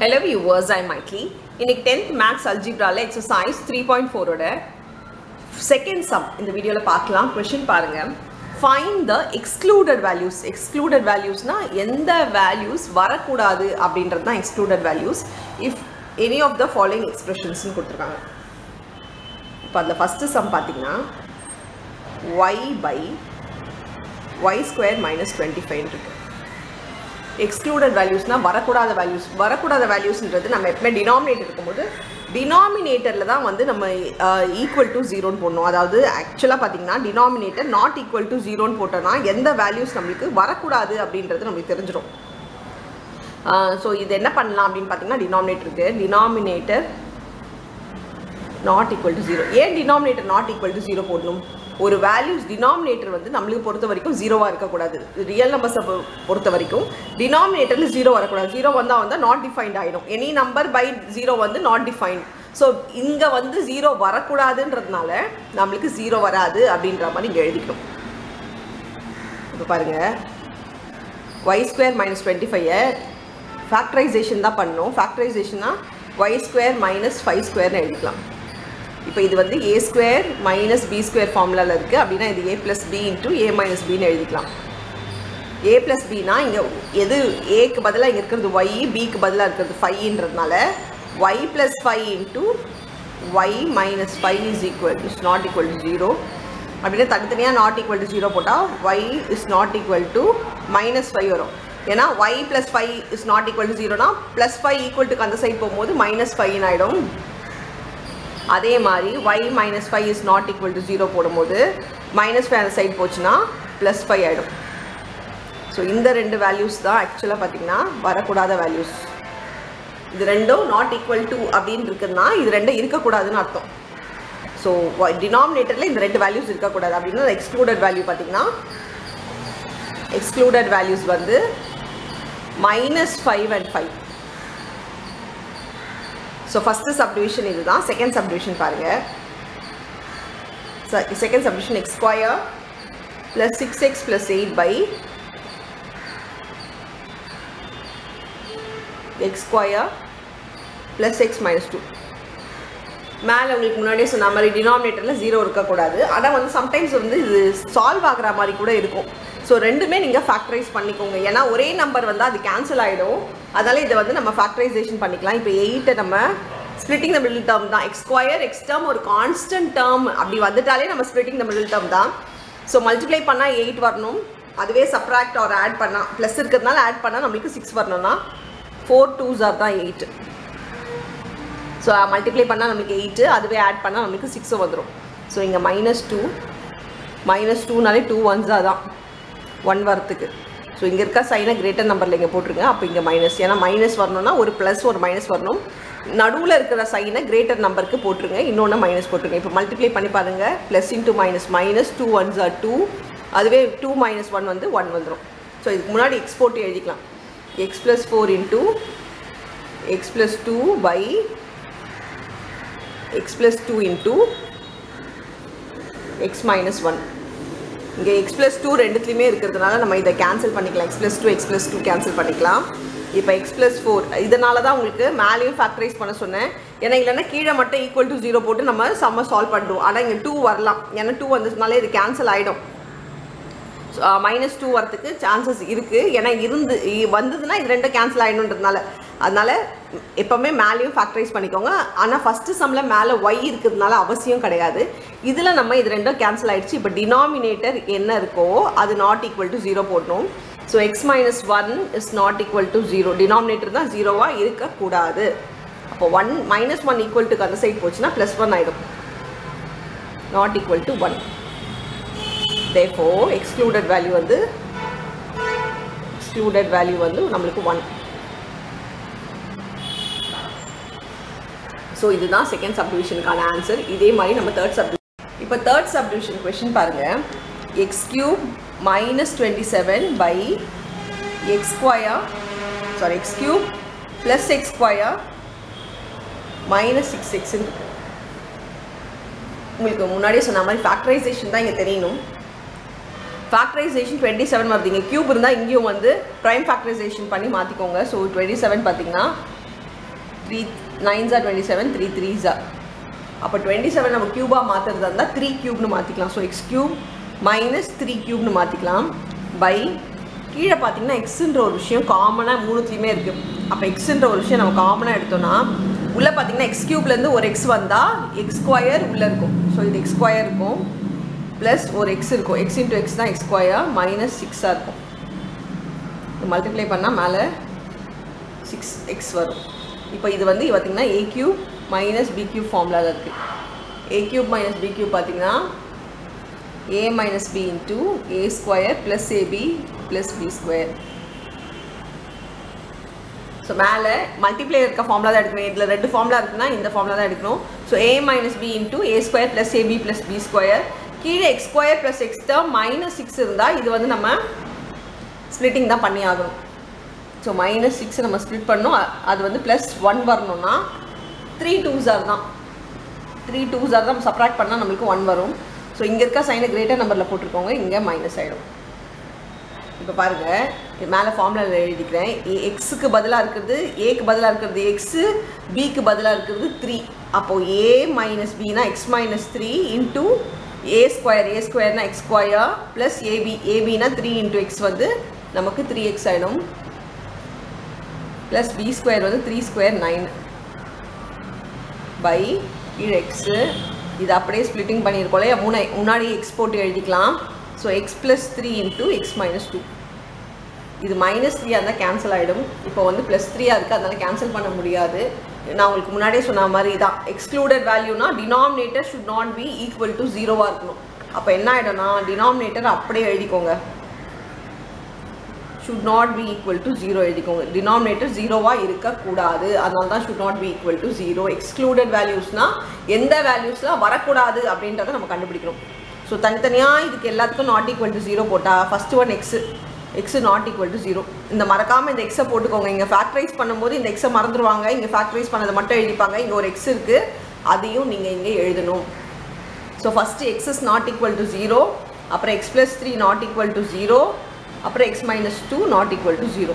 Hello viewers, ஐ மைக்லி இன்னைக்கு 10th maths அல்ஜிப்ரால எக்ஸசைஸ் த்ரீ பாயிண்ட் ஃபோரோட செகண்ட் சம் இந்த வீடியோவில் பார்க்கலாம். கொஷின் பாருங்கள் find the excluded values excluded வேல்யூஸ்னால் எந்த வேல்யூஸ் வரக்கூடாது அப்படின்றது தான் excluded values if any of the following எக்ஸ்பிரஷன்ஸ்னு கொடுத்துருக்காங்க. இப்போ அந்த ஃபஸ்ட்டு சம் பார்த்தீங்கன்னா y by y square minus twenty five இருக்குது எக்ஸ்க்ளூடட் வேல்யூஸ்னால் வரக்கூடாத வேல்யூஸ் வரக்கூடாத வேல்யூஸ்ன்றது நம்ம எப்பவுமே டினாமினேட் இருக்கும்போது டினாமினேட்டரில் தான் வந்து நம்ம ஈக்குவல் டு ஜீரோன்னு போடணும். அதாவது ஆக்சுவலாக பார்த்தீங்கன்னா டினாமினேட்டர் நாட் ஈக்குவல் டு ஜீரோன்னு போட்டோன்னா எந்த வேல்யூஸ் நம்மளுக்கு வரக்கூடாது அப்படின்றது நம்மளுக்கு தெரிஞ்சிடும் ஸோ இது என்ன பண்ணலாம் அப்படின்னு பார்த்தீங்கன்னா டினாமினேட்டருக்கு denominator not equal to zero ஏன் denominator not equal to zero போடணும்? ஒரு வேல்யூஸ் டினாமினேட்டர் வந்து நம்மளுக்கு பொறுத்த வரைக்கும் ஜீரோவாக இருக்கக்கூடாது. ரியல் நம்பர்ஸை பொறுத்த வரைக்கும் டினாமினேட்டரில் ஜீரோ வரக்கூடாது. ஜீரோ வந்தால் வந்து நாட் டிஃபைன்ட் ஆகிடும் எனி நம்பர் பை ஜீரோ வந்து நாட் டிஃபைன்ட் ஸோ இங்கே வந்து ஜீரோ வரக்கூடாதுன்றதுனால நம்மளுக்கு ஜீரோ வராது அப்படின்ற மாதிரி இங்கே எழுதிக்கணும் இப்போ பாருங்கள் ஒய் ஸ்கொயர் மைனஸ் டுவெண்ட்டி ஃபைவை ஃபேக்டரைசேஷன் தான் பண்ணணும் ஃபேக்டரைசேஷன்னா ஒய் ஸ்கொயர் மைனஸ் ஃபைவ் ஸ்கொயர்னு எழுதிக்கலாம். இப்போ இது வந்து a square minus b square ஃபார்முலாவில் இருக்குது அப்படின்னா இது a plus b into a minus பின்னு எழுதிக்கலாம். ஏ ப்ளஸ் பினா இங்கே எது ஏக்கு பதிலாக இங்கே இருக்கிறது ஒய் பிக்கு பதிலாக இருக்கிறது ஃபைன்றதுனால y plus five into y minus five is equal is not equal to zero அப்படின்னா தனித்தனியாக நாட் ஈக்குவல் டு ஜீரோ போட்டால் y is not equal to minus five வரும். ஏன்னா y plus five is not equal to ஜீரோனா plus five equal டுக்கு அந்த side போகும்போது minus ஃபைவ்னு ஆகிடும் அதே மாதிரி y minus five is not equal to zero போடும்போது மைனஸ் ஃபைவ் அந்த சைட் போச்சுன்னா ப்ளஸ் ஃபைவ் ஆகிடும் ஸோ இந்த ரெண்டு வேல்யூஸ் தான் ஆக்சுவலாக பார்த்தீங்கன்னா வரக்கூடாத வேல்யூஸ் இது ரெண்டும் நாட் ஈக்குவல் டு அப்படின்னு இருக்குதுன்னா இது ரெண்டும் இருக்கக்கூடாதுன்னு அர்த்தம். ஸோ டினாமினேட்டரில் இந்த ரெண்டு வேல்யூஸ் இருக்கக்கூடாது. அப்படின்னா எக்ஸ்க்ளூடட் வேல்யூ பார்த்தீங்கன்னா எக்ஸ்க்ளூடட் வேல்யூஸ் வந்து minus five and five so first subdivision இதுதான். செகண்ட் சப்டிவிஷன் பாருங்கள் second subdivision x square plus six x plus eight by x square plus x minus two மேலே உங்களுக்கு முன்னாடியே சொன்ன மாதிரி டினாமினேட்டரில் ஜீரோ இருக்கக்கூடாது. ஆனால் வந்து சம்டைம்ஸ் வந்து இது சால்வ் ஆகிற மாதிரி கூட இருக்கும். ஸோ ரெண்டுமே நீங்கள் ஃபேக்டரைஸ் பண்ணிக்கோங்க. ஏன்னா ஒரே நம்பர் வந்து அது கேன்சல் ஆகிடும் அதனால் இதை வந்து நம்ம ஃபேக்டரைசேஷன் பண்ணிக்கலாம். இப்போ எயிட்டை நம்ம ஸ்பிளிட்டிங் த மிடில் டேர்ம் தான். எக்ஸ்கொயர் எக்ஸ் டேர்ம் ஒரு கான்ஸ்டன்ட் டேர்ம் அப்படி வந்துட்டாலே நம்ம ஸ்பிளிட்டிங் த மிடில் டேர்ம் தான். ஸோ மல்டிப்ளை பண்ணால் எயிட் வரணும். அதுவே சப்ராக்ட் ஒரு ஆட் பண்ணால் ப்ளஸ் இருக்கிறதுனால ஆட் பண்ணால் நம்மளுக்கு சிக்ஸ் வரணும்னா ஃபோர் டூஸ் ஆர் தான் எயிட் ஸோ மல்டிப்ளை பண்ணால் நம்மளுக்கு எயிட்டு அதுவே ஆட் பண்ணால் நம்மளுக்கு சிக்ஸும் வந்துடும் ஸோ இங்கே மைனஸ் டூ மைனஸ் டூனாலே டூ ஒன்ஸாக தான். ஒன் வரத்துக்கு ஸோ இங்கே இருக்க சைனை கிரேட்டர் நம்பரில் இங்கே போட்டிருங்க அப்போ இங்கே மைனஸ் ஏன்னா மைனஸ் வரணும்னா ஒரு ப்ளஸ் ஒரு மைனஸ் வரணும். நடுவில் இருக்கிற சைனை கிரேட்டர் நம்பருக்கு போட்டுருங்க. இன்னொன்று மைனஸ் போட்டுருங்க. இப்போ மல்டிப்ளை பண்ணி பாருங்கள் plus into minus minus two ones are two அதுவே டூ மைனஸ் ஒன் வந்து ஒன் வந்துடும் ஸோ இதுக்கு முன்னாடி எக்ஸ் போட்டு எழுதிக்கலாம். X plus four into x plus two by x plus two into x minus one இங்கே எக்ஸ் ப்ளஸ் டூ ரெண்டுத்துலையுமே இருக்கிறதுனால நம்ம இதை கேன்சல் பண்ணிக்கலாம். X plus two x plus two cancel பண்ணிக்கலாம். இப்போ எக்ஸ் ப்ளஸ் ஃபோர் இதனால தான் உங்களுக்கு மேலேயும் ஃபேக்டரைஸ் பண்ண சொன்னேன். ஏன்னா இல்லைன்னா கீழே மட்டும் ஈக்குவல் டு ஜீரோ போட்டு நம்ம செம்ம சால்வ் பண்ணுறோம் ஆனால் இங்கே டூ வரலாம். ஏன்னா டூ வந்ததுனால இது கேன்சல் ஆகிடும் மைனஸ் டூ வரத்துக்கு சான்சஸ் இருக்குது ஏன்னா இருந்து வந்ததுன்னா இது ரெண்டும் கேன்சல் ஆகிடும்ன்றதுனால அதனால் எப்போவுமே மேலேயும் ஃபேக்டரைஸ் பண்ணிக்கோங்க. ஆனால் ஃபஸ்ட்டு சம்மில் மேலே ஒய் இருக்கிறதுனால அவசியம் கிடையாது. இதில் நம்ம இது ரெண்டும் கேன்சல் ஆகிடுச்சு இப்போ டினாமினேட்டர் என்ன இருக்கோ அது நாட் ஈக்குவல் டு ஜீரோ போடணும். So x minus one is not equal to zero denominator தான் ஜீரோவாக இருக்கக்கூடாது. அப்போ ஒன் மைனஸ் ஒன் ஈக்குவல் டுக்கு அந்த சைட் போச்சுன்னா ப்ளஸ் ஒன் ஆகிடும் not equal to one therefore excluded value வந்து excluded வேல்யூ வந்து நம்மளுக்கு ஒன் ஸோ இதுதான் செகண்ட் சப்டிவிஷனுக்கான ஆன்சர் இதே மாதிரி நம்ம தேர்ட் சப்டிவிஷன் இப்போ தேர்ட் சப்டிவிஷன் கொஷின் பாருங்கள் x cube minus twenty seven by x square sorry x cube plus x square minus six எக்ஸ்ன்னு இருக்கு. உங்களுக்கு முன்னாடியே சொன்ன மாதிரி ஃபேக்டரைசேஷன் தான் இங்கே தெரியணும். ஃபேக்டரைசேஷன் டுவெண்ட்டி செவன் வருது இங்கே கியூப் இருந்தால் இங்கேயும் வந்து ப்ரைம் ஃபேக்டரைசேஷன் பண்ணி மாற்றிக்கோங்க ஸோ டுவெண்ட்டி செவன் பார்த்தீங்கன்னா three nine are twenty seven three three அப்போ டுவெண்ட்டி செவன் நம்ம க்யூபாக மாற்றுறதா இருந்தால் த்ரீ க்யூப்னு மாற்றிக்கலாம் so x cube minus three க்யூப்னு மாற்றிக்கலாம் பை கீழே பார்த்தீங்கன்னா எக்ஸுன்ற ஒரு விஷயம் காமனாக மூணுத்துலேயுமே இருக்குது அப்போ எக்ஸுன்ற ஒரு விஷயம் நம்ம காமனாக எடுத்தோம்னா உள்ளே பார்த்தீங்கன்னா எக்ஸ் க்யூப்லேருந்து ஒரு எக்ஸ் வந்தால் எக்ஸ் ஸ்கொயர் உள்ளே இருக்கும். ஸோ இது எக்ஸ் ஸ்கொயர் இருக்கும். ப்ளஸ் ஒரு எக்ஸ் இருக்கும். எக்ஸ் இன்ட்டு எக்ஸ் தான் எக்ஸ் ஸ்கொயர் மைனஸ் சிக்ஸாக இருக்கும். மல்டிப்ளை பண்ணால் மேலே சிக்ஸ் எக்ஸ் வரும். இப்போ இது வந்து பார்த்தீங்கன்னா a cube minus b cube தான் இருக்குது a cube minus b cube பார்த்தீங்கன்னா a minus b into a square plus a b plus b square so மேலே மல்டிப்ளை இருக்க ஃபார்முலா தான் எடுக்கணும். இதில் ரெண்டு ஃபார்முலா இருக்குன்னா இந்த ஃபார்முலா தான் எடுக்கணும். So a minus b into a square plus a b plus b square கீழே எக்ஸ் ஸ்கொயர் ப்ளஸ் எக்ஸ் தான் மைனஸ் சிக்ஸ் இருந்தால் இது வந்து நம்ம ஸ்ப்ளிட்டிங் தான் பண்ணி ஆகணும் ஸோ மைனஸ் சிக்ஸ் நம்ம ஸ்ப்ளிட் பண்ணோம். அது வந்து ப்ளஸ் ஒன் வரணும்னா த்ரீ டூ ஜார் தான். த்ரீ டூ ஜார் தான் சப்ராக்ட் பண்ணால் நம்மளுக்கு ஒன் வரும். ஸோ இங்கே இருக்க சைனை கிரேட்டர் நம்பரில் போட்டிருக்கோங்க. இங்கே மைனஸ் ஆகிடும் இப்போ பாருங்கள் இது மேலே ஃபார்முலாவில் எழுதிக்கிறேன். எக்ஸுக்கு பதிலாக இருக்கிறது ஏக்கு பதிலாக இருக்கிறது எக்ஸு பிக்கு பதிலாக இருக்கிறது த்ரீ அப்போது ஏ minus Bina x minus three into a square a ஸ்கொயர்னா x square plus a b ஏபினா three into X வந்து நமக்கு த்ரீ எக்ஸ் ஆகிடும் ப்ளஸ் பி ஸ்கொயர் வந்து த்ரீ ஸ்கொயர் நைன் பை கீழே எக்ஸு இது அப்படியே ஸ்ப்ளிட்டிங் பண்ணியிருக்கோம் இல்லையா முனை முன்னாடி எக்ஸ் போட்டு எழுதிக்கலாம். So x plus three into x minus two இது மைனஸ் த்ரீயாக இருந்தால் கேன்சல் ஆகிடும் இப்போ வந்து ப்ளஸ் த்ரீயாக இருக்குது அதனால் கேன்சல் பண்ண முடியாது. நான் உங்களுக்கு முன்னாடியே சொன்ன மாதிரி தான் excluded வேல்யூனா denominator should not be equal to ஜீரோவாக இருக்கணும். அப்போ என்ன ஆகிடும்னா டினாமினேட்டர் அப்படியே எழுதிக்கோங்க. Should not be equal to zero எழுதிக்கோங்க. டினாமினேட்டர் ஜீரோவாக இருக்கக்கூடாது. அதனால தான் should not be equal to zero excluded வேல்யூஸ்னால் எந்த வேல்யூஸ்லாம் வரக்கூடாது அப்படின்றத நம்ம கண்டுபிடிக்கணும். ஸோ தனித்தனியாக இதுக்கு எல்லாத்துக்கும் நாட் ஈக்குவல் டு ஜீரோ போட்டால் first one x x not equal to zero இந்த மறக்காமல் இந்த எக்ஸை போட்டுக்கோங்க. இங்கே ஃபேக்டரைஸ் பண்ணும்போது இந்த எக்ஸை மறந்துடுவாங்க இங்கே ஃபேக்டரைஸ் பண்ணதை மட்டும் எழுதிப்பாங்க. இங்கே ஒரு எக்ஸ் இருக்குது அதையும் நீங்கள் இங்கே எழுதணும். So first x is not equal to zero அப்புறம் x plus three not equal to zero அப்புறம் x minus two not equal to zero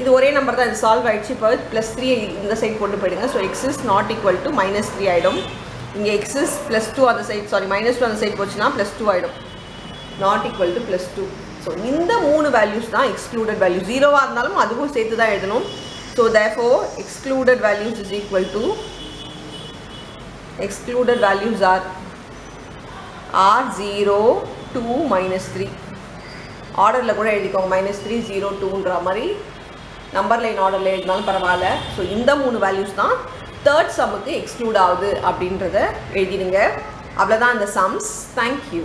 இது ஒரே நம்பர் தான். இது சால்வ் ஆகிடுச்சு இப்போ ப்ளஸ் த்ரீ இந்த சைட் போட்டு போயிடுங்க. So x is not equal to minus three ஆகிடும் இங்கே எக்ஸ் இஸ் ப்ளஸ் டூ அந்த சைட் சாரி மைனஸ் டூ அந்த சைட் போச்சுன்னா ப்ளஸ் டூ ஆகிடும் not equal to plus two so இந்த மூணு வேல்யூஸ் தான் எக்ஸ்க்ளூடட் வேல்யூ ஜீரோவாக இருந்தாலும் அதுவும் சேர்த்து தான் எழுதணும் so therefore excluded values is equal to excluded values are are zero two minus three ஆர்டரில் கூட எழுதிக்கோங்க. மைனஸ் த்ரீ ஜீரோ டூன்ற மாதிரி நம்பர் லைன் ஆர்டரில் எழுதினாலும் பரவாயில்ல. ஸோ இந்த மூணு வேல்யூஸ் தான் தேர்ட் சம்முக்கு எக்ஸ்க்ளூட் ஆகுது அப்படின்றத எழுதிடுங்க. அவ்வளோதான் இந்த சம்ஸ் தேங்க்யூ